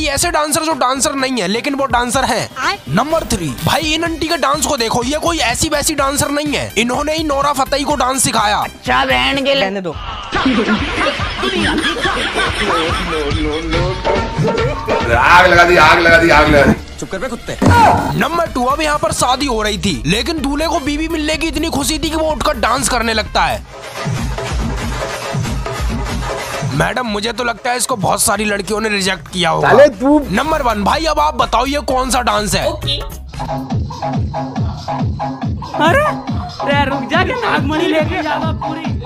भाई ऐसे डांसर जो डांसर नहीं है लेकिन वो डांसर है। नंबर थ्री भाई इन आंटी के डांस को देखो ये कोई ऐसी वैसी डांसर नहीं है। इन्होंने ही नोरा फतेही को डांस सिखाया। अच्छा बहन के लेने दो। आग लगा दी आग लगा दी आग लगा दी। चुप कर पे कुत्ते। नंबर टू अब यहाँ पर शादी हो रही थी लेकिन दूल्हे को बीवी मिलने की इतनी खुशी थी कि वो उठकर डांस करने लगता है। मैडम मुझे तो लगता है इसको बहुत सारी लड़कियों ने रिजेक्ट किया होगा। नंबर वन भाई अब आप बताओ ये कौन सा डांस है? अरे रुक जा के नागमणि लेके जाना पूरी।